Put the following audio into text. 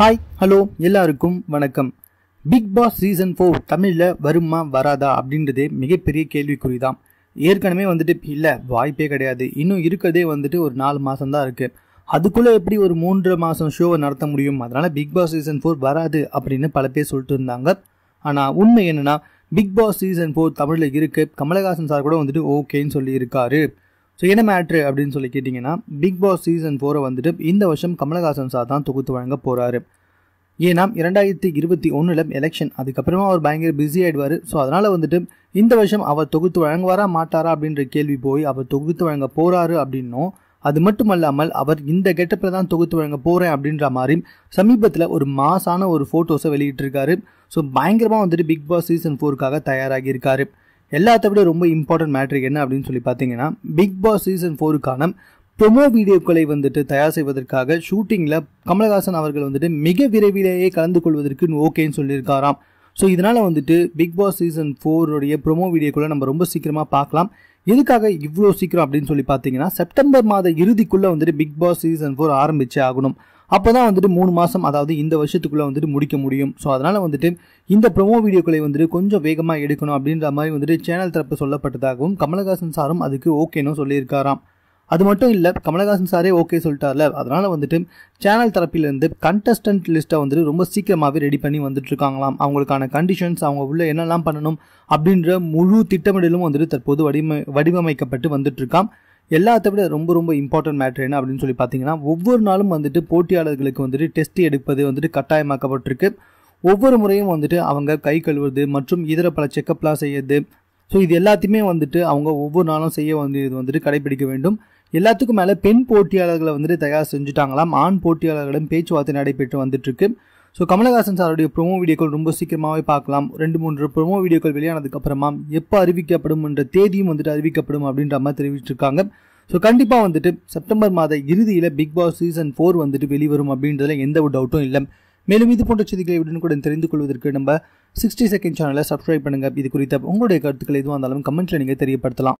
Hi hello எல்லாருக்கும் வணக்கம். Big pass season four தமிழில் வருமா வராதா அப்படின்றதே மிகப்பெரிய கேள்விக்குறி தான் ஏற்கனவே வந்துட்டு இல்லை வாய்ப்பே கிடையாது. இன்னும் இருக்கிறதே வந்துட்டு ஒரு நாலு மாதம் தான் இருக்குது அதுக்குள்ளே எப்படி ஒரு மூன்று மாதம் ஷோவை நடத்த முடியும்? அதனால் பிக் பாஸ் சீசன் ஃபோர் வராது அப்படின்னு பல பேர் சொல்லிட்டு இருந்தாங்க. ஆனால் உண்மை என்னென்னா பிக் பாஸ் சீசன் ஃபோர் தமிழில் இருக்கு. கமலஹாசன் சார் கூட வந்துட்டு ஓகேன்னு சொல்லியிருக்காரு. ஸோ என்ன மேட்ரு அப்படின்னு சொல்லி கேட்டிங்கன்னா பிக் பாஸ் சீசன் ஃபோரை வந்துட்டு இந்த வருஷம் கமலஹாசன் சார் தான் தொகுத்து வழங்க போகிறாரு ஏன்னா இரண்டாயிரத்தி இருபத்தி ஒன்றில் எலெக்ஷன் அதுக்கப்புறமா அவர் பயங்கர பிஸி ஆகிடுவார் ஸோ அதனால் வந்துட்டு இந்த வருஷம் அவர் தொகுத்து வழங்குவாரா மாட்டாரா அப்படின்ற கேள்வி போய் அவர் தொகுத்து வழங்க போகிறாரு அப்படின்னும் அது மட்டுமல்லாமல் அவர் இந்த கெட்டப்பில் தான் தொகுத்து வழங்க போகிறேன் அப்படின்ற மாதிரி சமீபத்தில் ஒரு மாசான ஒரு ஃபோட்டோஸை வெளியிட்டிருக்காரு. ஸோ பயங்கரமாக வந்துட்டு பிக் பாஸ் சீசன் ஃபோருக்காக தயாராகி இருக்காரு எல்லாத்த விட ரொம்ப இம்பார்ட்டன்ட் மேட்ரு என்ன அப்படின்னு சொல்லி பார்த்தீங்கன்னா பிக் பாஸ் சீசன் ஃபோருக்கான ப்ரொமோ வீடியோக்களை வந்துட்டு தயார் செய்வதற்காக ஷூட்டிங்கில் கமலஹாசன் அவர்கள் வந்துட்டு மிக விரைவிலேயே கலந்து கொள்வதற்கு ஓகேன்னு சொல்லியிருக்காராம். ஸோ இதனால் வந்துட்டு பிக் பாஸ் சீசன் ஃபோருடைய ப்ரொமோ வீடியோக்களை நம்ம ரொம்ப சீக்கிரமாக பார்க்கலாம். எதுக்காக இவ்வளோ சீக்கிரம் அப்படின்னு சொல்லி பார்த்தீங்கன்னா செப்டம்பர் மாத இறுதிக்குள்ளே வந்துட்டு பிக் பாஸ் சீசன் ஃபோர் ஆரம்பிச்சே ஆகணும். அப்போ தான் வந்துட்டு மூணு மாதம் அதாவது இந்த வருஷத்துக்குள்ளே வந்துட்டு முடிக்க முடியும். ஸோ அதனால் வந்துட்டு இந்த ப்ரொமோ வீடியோக்களை வந்துட்டு கொஞ்சம் வேகமாக எடுக்கணும் அப்படின்ற மாதிரி வந்துட்டு சேனல் தரப்பு சொல்லப்பட்டதாகவும் கமலஹாசன் சாரும் அதுக்கு ஓகேன்னு சொல்லியிருக்காராம். அது மட்டும் இல்லை கமலஹாசன் சாரே ஓகே சொல்லிட்டார்ல. அதனால் வந்துட்டு சேனல் தரப்பிலிருந்து கண்டஸ்டன்ட் லிஸ்ட்டை வந்துட்டு ரொம்ப சீக்கிரமாகவே ரெடி பண்ணி வந்துட்டு இருக்காங்களாம் அவங்களுக்கான கண்டிஷன்ஸ் அவங்க உள்ள என்னெல்லாம் பண்ணணும் அப்படின்ற முழு திட்டமிடலும் வந்துட்டு தற்போது வடிவமை வடிவமைக்கப்பட்டு வந்துட்டு இருக்காம் எல்லாத்த விட ரொம்ப ரொம்ப இம்பார்ட்டன்ட் மேட்ரு என்ன அப்படின்னு சொல்லி பார்த்தீங்கன்னா ஒவ்வொரு நாளும் வந்துட்டு போட்டியாளர்களுக்கு வந்துட்டு டெஸ்ட் எடுப்பது வந்துட்டு கட்டாயமாக்கப்பட்டிருக்கு. ஒவ்வொரு முறையும் வந்துட்டு அவங்க கை கழுவுறது மற்றும் இதர பல செக்கப்லாம் செய்யறது. ஸோ இது எல்லாத்தையுமே வந்துட்டு அவங்க ஒவ்வொரு நாளும் செய்ய வந்து இது வந்துட்டு கடைபிடிக்க வேண்டும். எல்லாத்துக்கும் மேலே பெண் போட்டியாளர்களை வந்துட்டு தயார் செஞ்சுட்டாங்களாம். ஆண் போட்டியாளர்களிடம் பேச்சுவார்த்தை நடைபெற்று வந்துட்டுருக்கு. ஸோ கமலஹாசன் சாருடைய ப்ரொமோ வீடியோக்கள் ரொம்ப சீக்கிரமாகவே பார்க்கலாம். ரெண்டு மூன்று ப்ரொமோ வீடியோக்கள் வெளியானதுக்கப்புறமா எப்போ அறிவிக்கப்படும் என்ற தேதியும் வந்துட்டு அறிவிக்கப்படும் அப்படின்ற மாதிரி தெரிவிச்சிருக்காங்க. ஸோ கண்டிப்பாக வந்துட்டு செப்டம்பர் மாத இறுதியில் பிக் பாஸ் சீசன் ஃபோர் வந்துட்டு வெளிவரும் அப்படின்றதுல எந்த ஒரு டவுட்டும் இல்லை. மேலும் இது போன்ற செய்திகளை உடனுக்குடன் தெரிந்து கொள்வதற்கு நம்ம சிக்ஸ்டி செகண்ட் சேனலை சப்ஸ்கிரைப் பண்ணுங்கள் இது குறித்த உங்களுடைய கருத்துக்கள் எதுவாக இருந்தாலும் கமெண்ட்டில் நீங்கள் தெரியப்படுத்தலாம்.